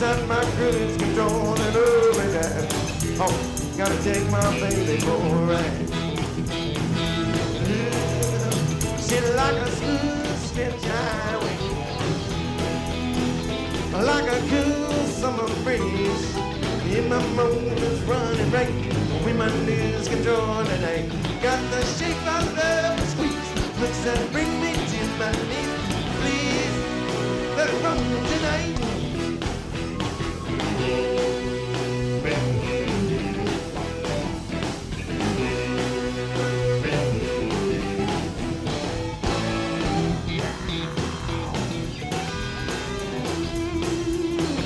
Stand beside my cruise control and overdrive. Oh, gotta take my baby for a ride. She like a smooth stretch highway, like a cool summer breeze. In my motor's running right, with my lose control tonight. Got the shape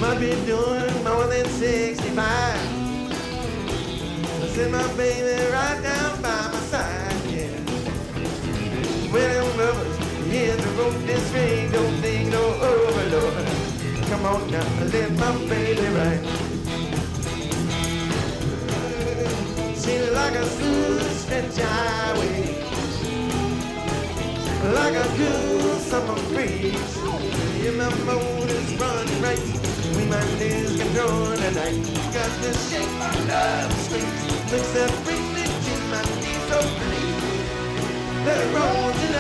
Might be doing more than 65. I send my baby right down by my side, yeah. Them lovers hit the road this ring, don't think no overload. Come on now, let my baby ride. She like a smooth stretch highway, like a cool summer breeze. In my motor's running right, we might lose control tonight. Got the shape of love streets, looks me to my knees. So please, let it roll.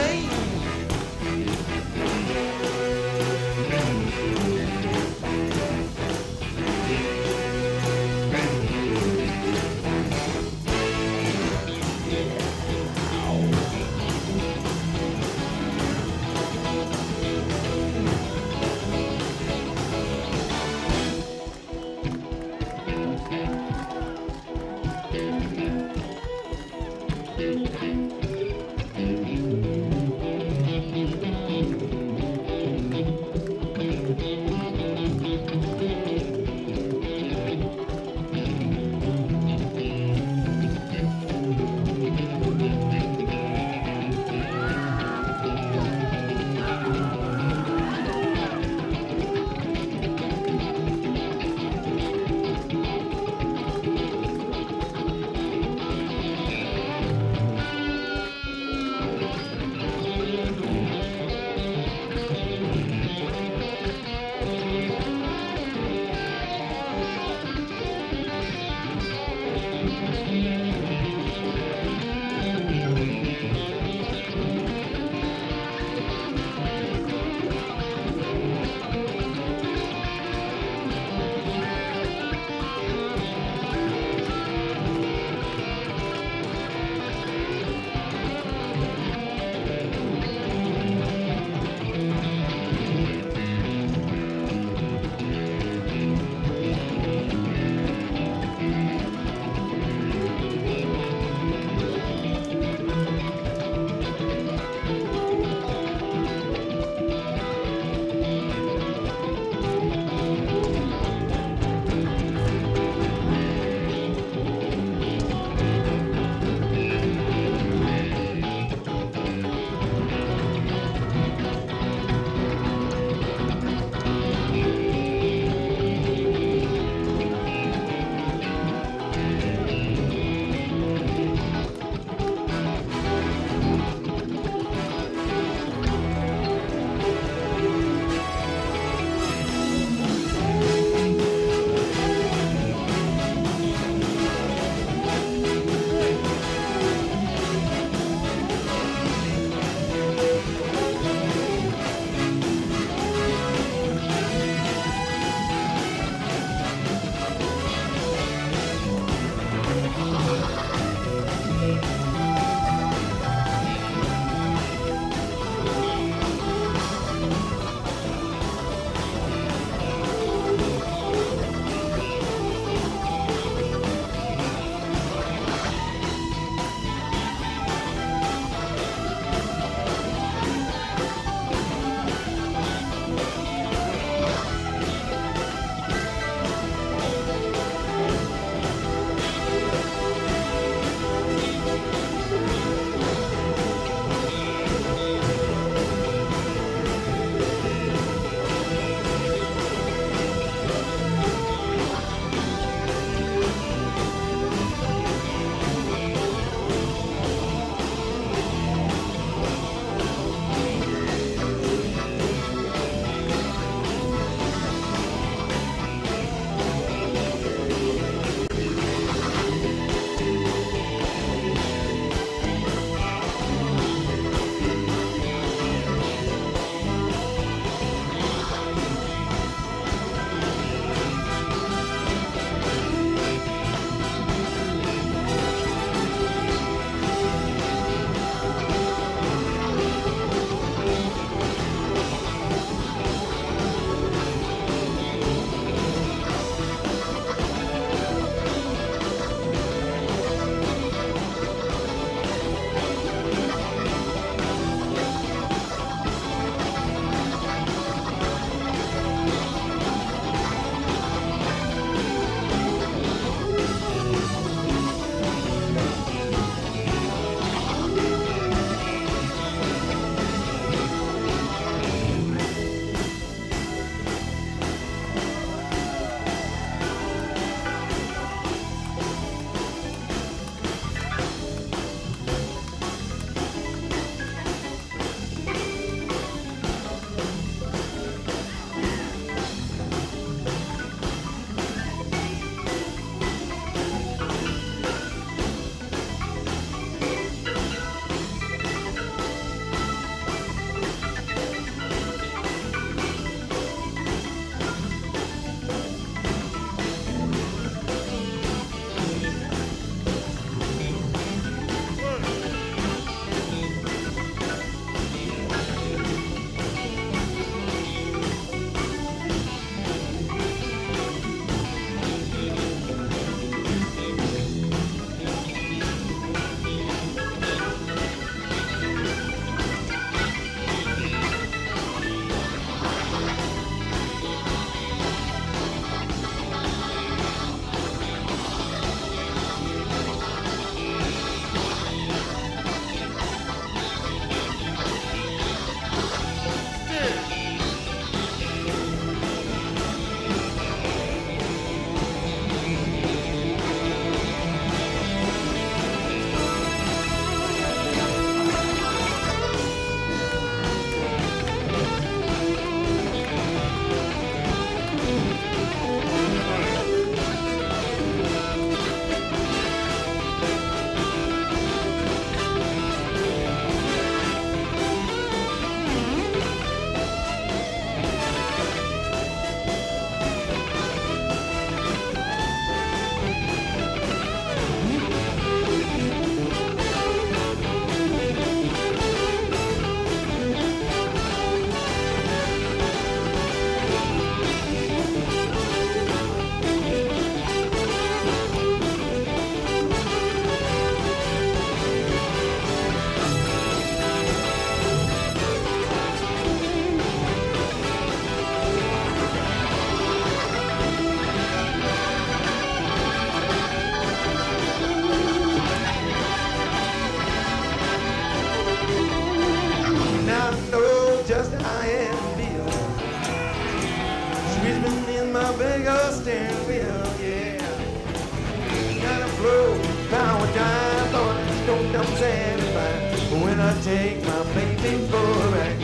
when I take my baby for a ride.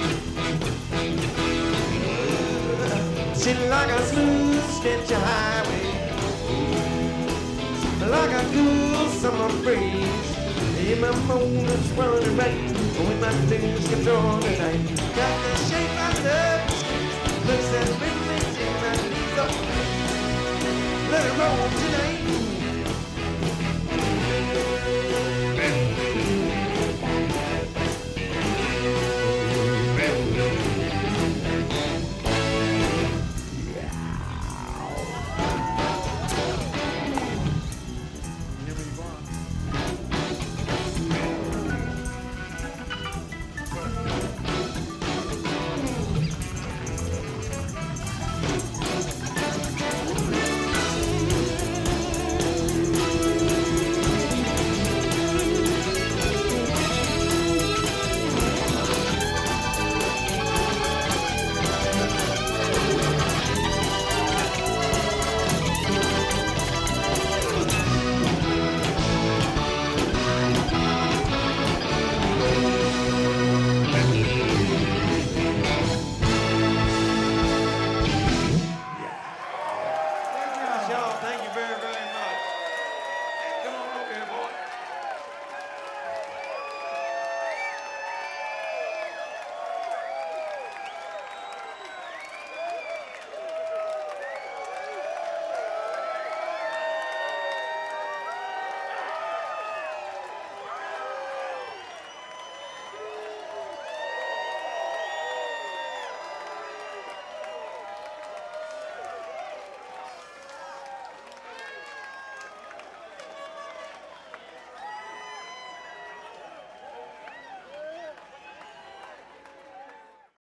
She's like a smooth stretch of highway, like a cool summer breeze. In my motor's running right, when my fingers control the night, got the shape I love.